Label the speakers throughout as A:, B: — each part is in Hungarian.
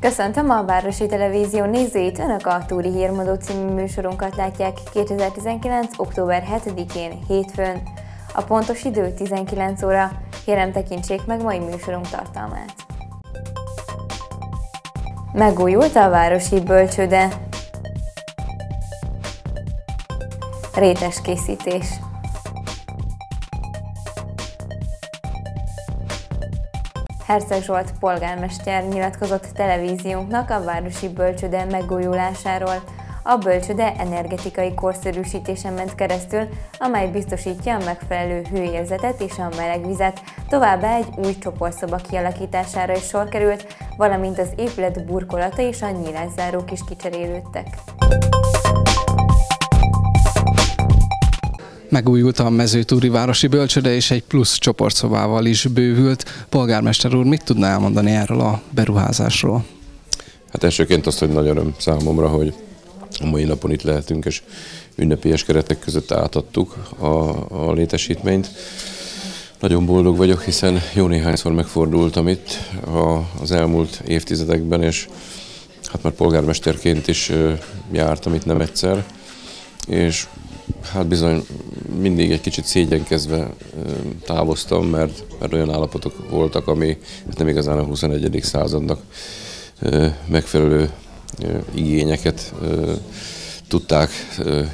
A: Köszöntöm a Városi Televízió nézőit, Önök a Túri Hírmondó című műsorunkat látják 2019. október 7-én, hétfőn. A pontos idő 19 óra. Kérem tekintsék meg mai műsorunk tartalmát. Megújult a Városi Bölcsőde. Rétes készítés. Herceg Zsolt polgármester nyilatkozott televíziónknak a városi bölcsöde megújulásáról. A bölcsöde energetikai korszerűsítésen ment keresztül, amely biztosítja a megfelelő hőérzetet és a meleg vizet, továbbá egy új csoportszoba kialakítására is sor került, valamint az épület burkolata és a nyílászárók is kicserélődtek.
B: Megújult a mezőtúri városi bölcsöde, és egy plusz csoportszobával is bővült. Polgármester úr, mit tudná elmondani erről a beruházásról?
C: Hát elsőként azt, hogy nagy öröm számomra, hogy a mai napon itt lehetünk, és ünnepélyes keretek között átadtuk a, a létesítményt. Nagyon boldog vagyok, hiszen jó néhányszor megfordultam itt a, az elmúlt évtizedekben, és hát már polgármesterként is jártam itt nem egyszer, és hát bizony mindig egy kicsit szégyenkezve távoztam, mert, mert olyan állapotok voltak, ami hát nem igazán a 21. századnak megfelelő igényeket tudták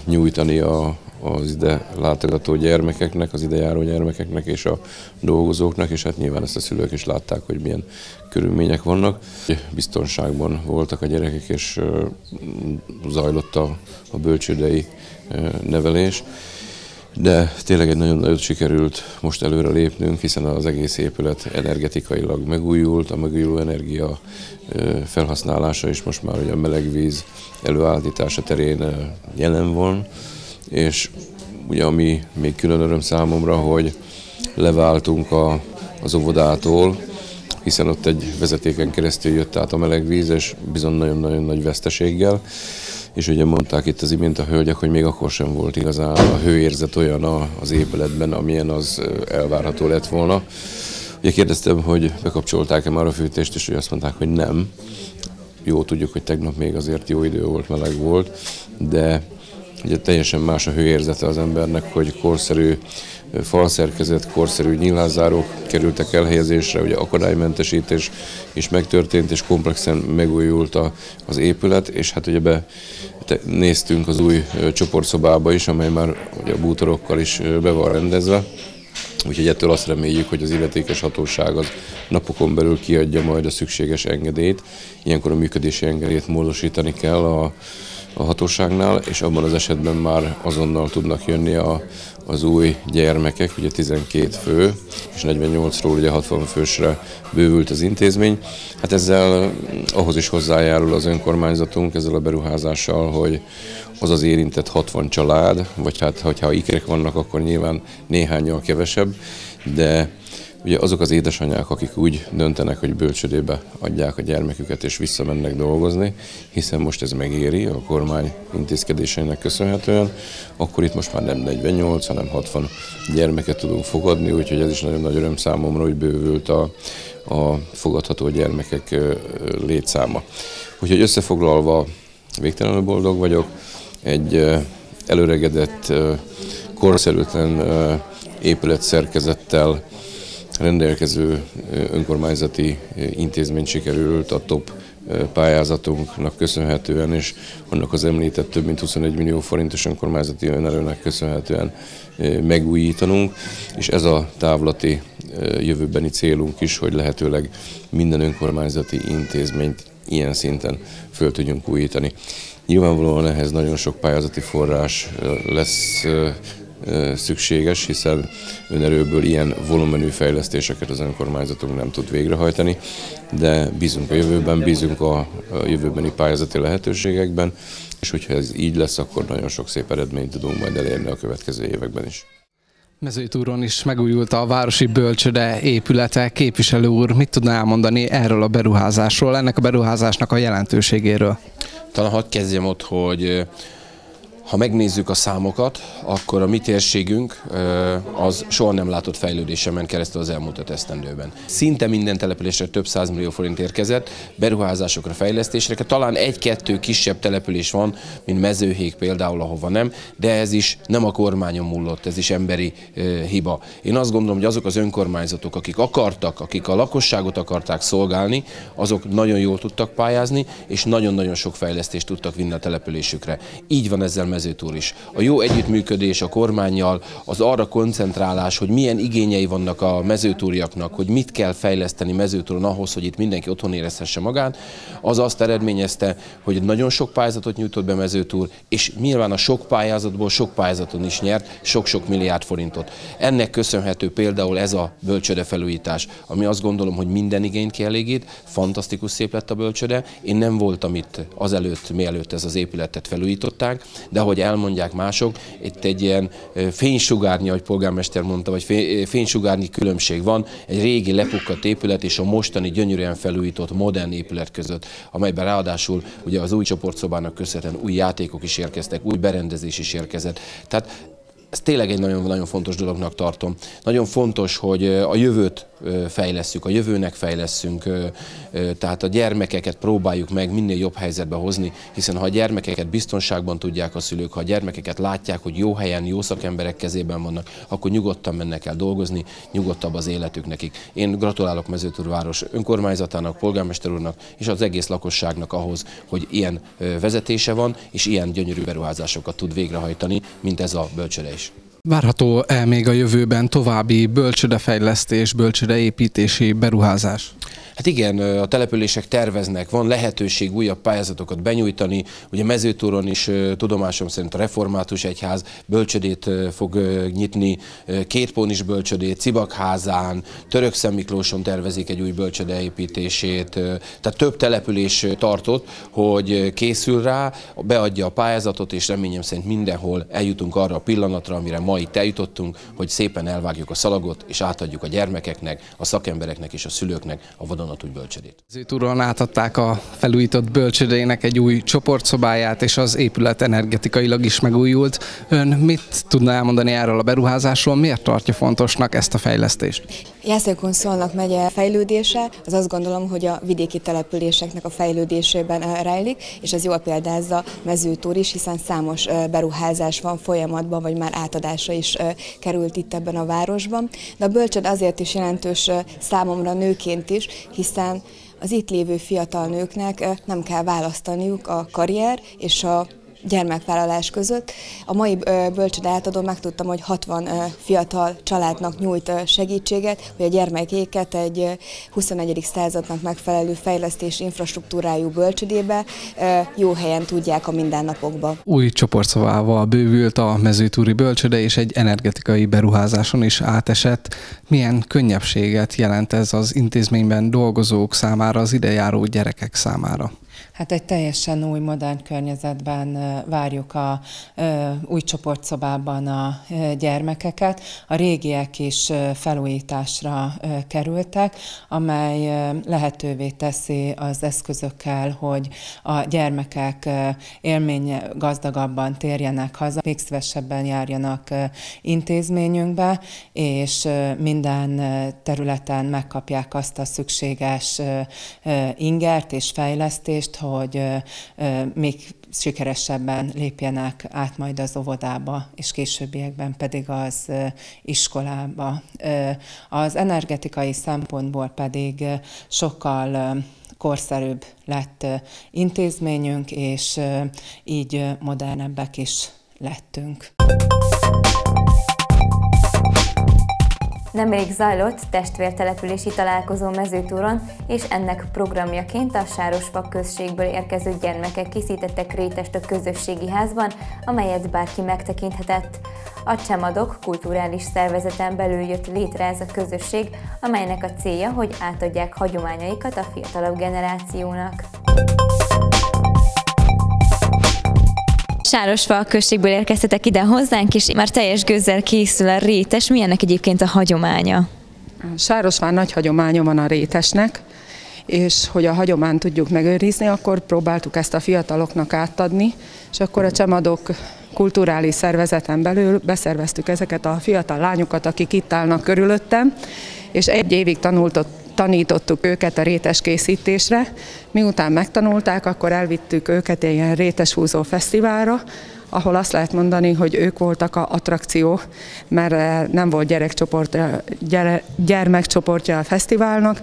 C: nyújtani a, az ide látogató gyermekeknek, az ide járó gyermekeknek és a dolgozóknak, és hát nyilván ezt a szülők is látták, hogy milyen körülmények vannak. Biztonságban voltak a gyerekek, és zajlott a, a bölcsődei nevelés. De tényleg egy nagyon nagyot sikerült most előre lépnünk, hiszen az egész épület energetikailag megújult, a megújuló energia felhasználása is most már ugye a melegvíz előállítása terén jelen van, és ugye ami még külön öröm számomra, hogy leváltunk a, az óvodától, hiszen ott egy vezetéken keresztül jött át a melegvíz, és bizony nagyon-nagyon nagy veszteséggel és ugye mondták itt az imént a hölgyek, hogy még akkor sem volt igazán a hőérzet olyan az épületben, amilyen az elvárható lett volna. Ugye kérdeztem, hogy bekapcsolták-e már a fűtést, és hogy azt mondták, hogy nem. Jó, tudjuk, hogy tegnap még azért jó idő volt, meleg volt, de ugye teljesen más a hőérzete az embernek, hogy korszerű falszerkezet, korszerű nyílászárók kerültek elhelyezésre, ugye akadálymentesítés is megtörtént, és komplexen megújult a, az épület, és hát ugye be néztünk az új csoportszobába is, amely már ugye a bútorokkal is be van rendezve. Úgyhogy ettől azt reméljük, hogy az illetékes hatóság az napokon belül kiadja majd a szükséges engedélyt. Ilyenkor a működési engedélyt módosítani kell a, a hatóságnál, és abban az esetben már azonnal tudnak jönni a, az új gyermekek, ugye 12 fő, és 48-ról ugye 60 fősre bővült az intézmény. Hát ezzel ahhoz is hozzájárul az önkormányzatunk ezzel a beruházással, hogy az az érintett 60 család, vagy hát hogyha ikerek vannak, akkor nyilván néhányal kevesebb, de Ugye azok az édesanyák, akik úgy döntenek, hogy bölcsödébe adják a gyermeküket és visszamennek dolgozni, hiszen most ez megéri a kormány intézkedéseinek köszönhetően, akkor itt most már nem 48, hanem 60 gyermeket tudunk fogadni, úgyhogy ez is nagyon nagy öröm számomra, hogy bővült a, a fogadható gyermekek létszáma. Úgyhogy összefoglalva végtelenül boldog vagyok, egy előregedett, korszerűtlen épület szerkezettel rendelkező önkormányzati intézmény sikerült a top pályázatunknak köszönhetően, és annak az említett több mint 21 millió forintos önkormányzati önerőnek köszönhetően megújítanunk, és ez a távlati jövőbeni célunk is, hogy lehetőleg minden önkormányzati intézményt ilyen szinten föl tudjunk újítani. Nyilvánvalóan ehhez nagyon sok pályázati forrás lesz szükséges, hiszen önerőből ilyen volumenű fejlesztéseket az önkormányzatunk nem tud végrehajtani, de bízunk a jövőben, bízunk a jövőbeni pályázati lehetőségekben, és hogyha ez így lesz, akkor nagyon sok szép eredményt tudunk majd elérni a következő években is.
B: Mezőtúron is megújult a Városi Bölcsöde épülete. Képviselő úr, mit tudna elmondani erről a beruházásról, ennek a beruházásnak a jelentőségéről?
D: Talán hadd kezdjem ott, hogy Ha megnézzük a számokat, akkor a mi térségünk az soha nem látott fejlődésen ment keresztül az elmúlt öt esztendőben. Szinte minden településre több millió forint érkezett, beruházásokra, fejlesztésre. Talán egy-kettő kisebb település van, mint mezőhék például, ahova nem, de ez is nem a kormányon múlott, ez is emberi hiba. Én azt gondolom, hogy azok az önkormányzatok, akik akartak, akik a lakosságot akarták szolgálni, azok nagyon jól tudtak pályázni, és nagyon-nagyon sok fejlesztést tudtak vinni a településükre. Így van ezzel mezőtúr is. A jó együttműködés a kormányjal, az arra koncentrálás, hogy milyen igényei vannak a mezőtúriaknak, hogy mit kell fejleszteni mezőtúron ahhoz, hogy itt mindenki otthon érezhesse magát, az azt eredményezte, hogy nagyon sok pályázatot nyújtott be mezőtúr, és nyilván a sok pályázatból sok pályázaton is nyert sok-sok milliárd forintot. Ennek köszönhető például ez a bölcsöde felújítás, ami azt gondolom, hogy minden igényt kielégít, fantasztikus szép lett a bölcsöde. Én nem voltam itt azelőtt, mielőtt ez az épületet felújították, de ahogy elmondják mások, itt egy ilyen fénysugárnyi, ahogy polgármester mondta, vagy fénysugárnyi különbség van, egy régi lepukkadt épület és a mostani gyönyörűen felújított modern épület között, amelyben ráadásul ugye az új csoportszobának köszönhetően új játékok is érkeztek, új berendezés is érkezett. Tehát ez tényleg egy nagyon-nagyon fontos dolognak tartom. Nagyon fontos, hogy a jövőt fejlesszük, a jövőnek fejleszünk, tehát a gyermekeket próbáljuk meg minél jobb helyzetbe hozni, hiszen ha a gyermekeket biztonságban tudják a szülők, ha a gyermekeket látják, hogy jó helyen, jó szakemberek kezében vannak, akkor nyugodtan mennek el dolgozni, nyugodtabb az életük nekik. Én gratulálok Mezőtúrváros önkormányzatának, polgármester úrnak és az egész lakosságnak ahhoz, hogy ilyen vezetése van, és ilyen gyönyörű beruházásokat tud végrehajtani, mint ez a bölcsöde is.
B: Várható-e még a jövőben további bölcsödefejlesztés, bölcsödeépítési beruházás?
D: Hát igen, a települések terveznek, van lehetőség újabb pályázatokat benyújtani. Ugye mezőtúron is tudomásom szerint a református egyház bölcsödét fog nyitni, Kétpón is bölcsödét, Cibakházán, Török Miklóson tervezik egy új bölcsöde építését. Tehát több település tartott, hogy készül rá, beadja a pályázatot, és reményem szerint mindenhol eljutunk arra a pillanatra, amire ma itt eljutottunk, hogy szépen elvágjuk a szalagot, és átadjuk a gyermekeknek, a szakembereknek és a szülőknek a vadonatúj bölcsödét.
B: Zétúron átadták a felújított bölcsödének egy új csoportszobáját, és az épület energetikailag is megújult. Ön mit tudna elmondani erről a beruházásról? Miért tartja fontosnak ezt a fejlesztést?
E: Jászolkon Szolnak megye fejlődése, az azt gondolom, hogy a vidéki településeknek a fejlődésében eh, rejlik, és ez jól példázza mezőtúr is, hiszen számos eh, beruházás van folyamatban, vagy már átadásra is eh, került itt ebben a városban. De a bölcsöd azért is jelentős számomra nőként is, hiszen az itt lévő fiatal nőknek nem kell választaniuk a karrier és a gyermekvállalás között. A mai bölcsöde átadón megtudtam, hogy 60 fiatal családnak nyújt segítséget, hogy a gyermekéket egy 21. századnak megfelelő fejlesztés infrastruktúrájú bölcsödébe jó helyen tudják a mindennapokba.
B: Új csoportszavával bővült a mezőtúri bölcsöde, és egy energetikai beruházáson is átesett. Milyen könnyebbséget jelent ez az intézményben dolgozók számára, az idejáró gyerekek számára?
F: Hát egy teljesen új, modern környezetben várjuk a új csoportszobában a gyermekeket. A régiek is felújításra kerültek, amely lehetővé teszi az eszközökkel, hogy a gyermekek élmény gazdagabban térjenek haza, még szívesebben járjanak intézményünkbe, és minden területen megkapják azt a szükséges ingert és fejlesztést, hogy még sikeresebben lépjenek át majd az óvodába, és későbbiekben pedig az iskolába. Az energetikai szempontból pedig sokkal korszerűbb lett intézményünk, és így modernebbek is lettünk.
A: Nemrég zajlott testvértelepülési találkozó mezőtúron, és ennek programjaként a Sárosfak községből érkező gyermekek készítettek rétest a közösségi házban, amelyet bárki megtekinthetett. A Csemadok kulturális szervezeten belül jött létre ez a közösség, amelynek a célja, hogy átadják hagyományaikat a fiatalabb generációnak. Sárosfa községből érkeztetek ide hozzánk, és már teljes gőzzel készül a rétes. Milyennek egyébként a hagyománya?
G: Sárosvár nagy hagyománya van a rétesnek, és hogy a hagyományt tudjuk megőrizni, akkor próbáltuk ezt a fiataloknak átadni, és akkor a csemadok kulturális szervezeten belül beszerveztük ezeket a fiatal lányokat, akik itt állnak körülöttem, és egy évig tanultott, tanítottuk őket a rétes készítésre. Miután megtanulták, akkor elvittük őket egy ilyen réteshúzó fesztiválra, ahol azt lehet mondani, hogy ők voltak a attrakció, mert eh, nem volt gyerekcsoport, gyere, gyermekcsoportja a fesztiválnak,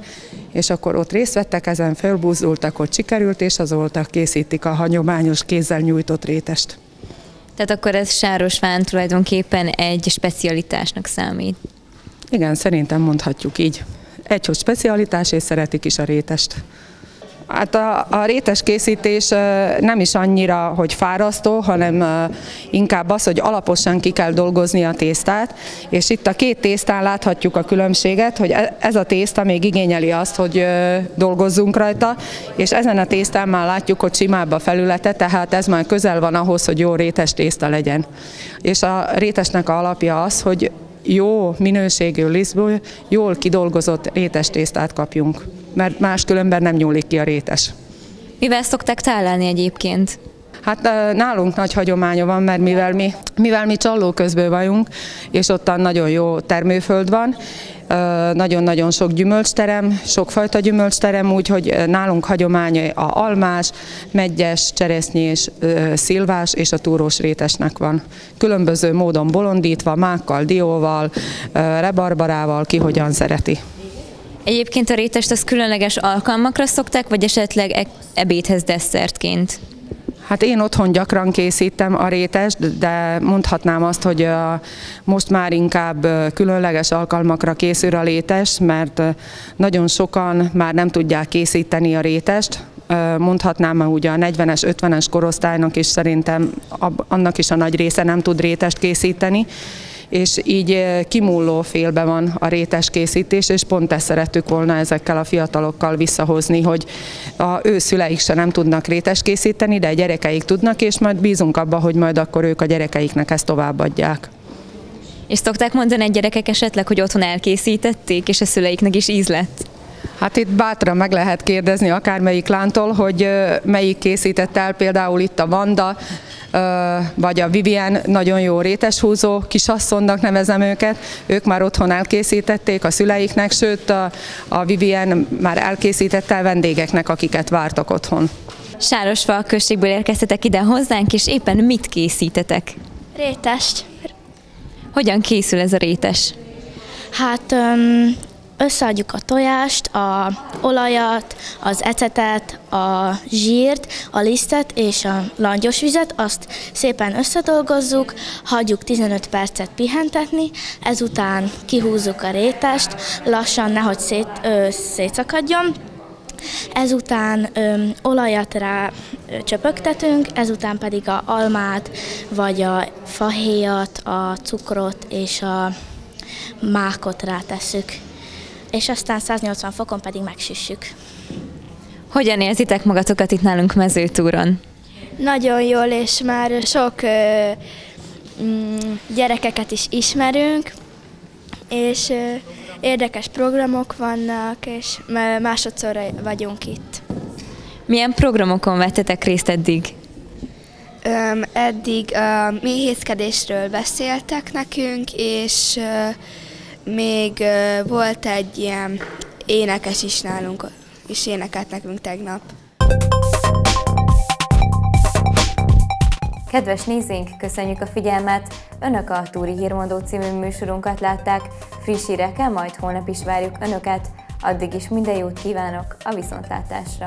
G: és akkor ott részt vettek, ezen fölbúzultak, hogy sikerült, és azóta készítik a hagyományos kézzel nyújtott rétest.
A: Tehát akkor ez Sárosván tulajdonképpen egy specialitásnak számít.
G: Igen, szerintem mondhatjuk így. Egy, hogy specialitás, és szeretik is a rétest. Hát a, a rétes készítés nem is annyira, hogy fárasztó, hanem inkább az, hogy alaposan ki kell dolgozni a tésztát, és itt a két tésztán láthatjuk a különbséget, hogy e, ez a tészta még igényeli azt, hogy dolgozzunk rajta, és ezen a tésztán már látjuk, hogy simább a felülete, tehát ez már közel van ahhoz, hogy jó rétes tészta legyen. És a rétesnek a alapja az, hogy jó minőségű lisztből jól kidolgozott rétes tésztát kapjunk, mert máskülönben nem nyúlik ki a rétes.
A: Mivel szokták tálalni egyébként?
G: Hát nálunk nagy hagyománya van, mert mivel mi, mivel mi csalló közből vagyunk, és ottan nagyon jó termőföld van, nagyon-nagyon sok gyümölcsterem, sokfajta gyümölcsterem, úgyhogy nálunk hagyománya a almás, megyes, cseresznyés, szilvás és a túrós rétesnek van. Különböző módon bolondítva, mákkal, dióval, rebarbarával, ki hogyan szereti.
A: Egyébként a rétest az különleges alkalmakra szokták, vagy esetleg e- ebédhez desszertként?
G: Hát én otthon gyakran készítem a rétest, de mondhatnám azt, hogy most már inkább különleges alkalmakra készül a létes, mert nagyon sokan már nem tudják készíteni a rétest, mondhatnám ugye a 40-es, 50-es korosztálynak is szerintem annak is a nagy része nem tud rétest készíteni, és így eh, kimulló félbe van a rétes készítés, és pont ezt szerettük volna ezekkel a fiatalokkal visszahozni, hogy a ő szüleik se nem tudnak rétes készíteni, de a gyerekeik tudnak, és majd bízunk abba, hogy majd akkor ők a gyerekeiknek ezt továbbadják.
A: És szokták mondani egy gyerekek esetleg, hogy otthon elkészítették, és a szüleiknek is íz lett?
G: Hát itt bátran meg lehet kérdezni akármelyik lántól, hogy melyik készített el, például itt a Vanda, vagy a Vivian nagyon jó réteshúzó, kisasszonynak nevezem őket, ők már otthon elkészítették a szüleiknek, sőt a, a Vivian már elkészítette el vendégeknek, akiket vártak otthon.
A: Sárosfa községből érkeztetek ide hozzánk, és éppen mit készítetek?
H: Rétest.
A: Hogyan készül ez a rétes?
H: Hát um, összeadjuk a tojást, a olajat, az ecetet, a zsírt, a lisztet és a langyos vizet, azt szépen összedolgozzuk, hagyjuk 15 percet pihentetni, ezután kihúzzuk a rétest, lassan nehogy szét, ö, szétszakadjon, Ezután ö, olajat rá ö, csöpögtetünk, ezután pedig a almát, vagy a fahéjat, a cukrot és a mákot rátesszük és aztán 180 fokon pedig megsüssük.
A: Hogyan érzitek magatokat itt nálunk mezőtúron?
I: Nagyon jól, és már sok ö, mm, gyerekeket is ismerünk, és ö, érdekes programok vannak, és másodszorra vagyunk itt.
A: Milyen programokon vettetek részt eddig?
I: Öm, eddig a méhészkedésről beszéltek nekünk, és ö, még volt egy ilyen énekes is nálunk, és énekelt nekünk tegnap.
A: Kedves nézőink, köszönjük a figyelmet! Önök a Túri Hírmondó című műsorunkat látták. Friss hírekkel majd holnap is várjuk Önöket. Addig is minden jót kívánok a viszontlátásra!